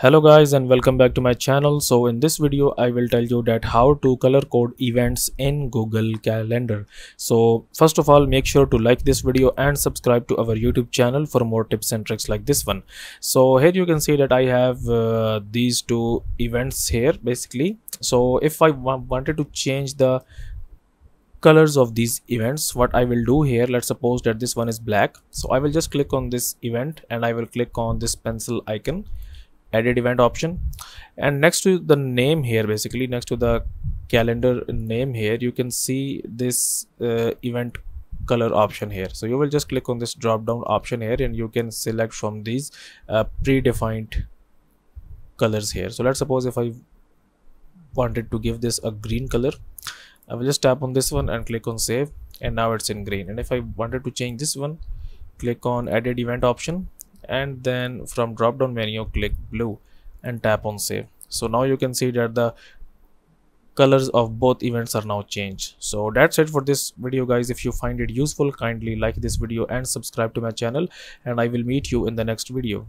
hello guys and welcome back to my channel. So in this video i will tell you that how to color code events in google calendar. So first of all make sure to like this video and subscribe to our youtube channel for more tips and tricks like this one. So here you can see that i have uh, these two events here basically. So if i wanted to change the colors of these events what i will do here let's suppose that this one is black. So i will just click on this event and i will click on this pencil icon edit event option. And next to the name here basically next to the calendar name here you can see this uh, event color option here. So you will just click on this drop down option here and you can select from these uh, predefined colors here. So let's suppose if i wanted to give this a green color i will just tap on this one and click on save. And now it's in green. And if i wanted to change this one click on edit event option and then from drop down menu click blue and tap on save. So now you can see that the colors of both events are now changed. So that's it for this video guys. If you find it useful kindly like this video and subscribe to my channel and i will meet you in the next video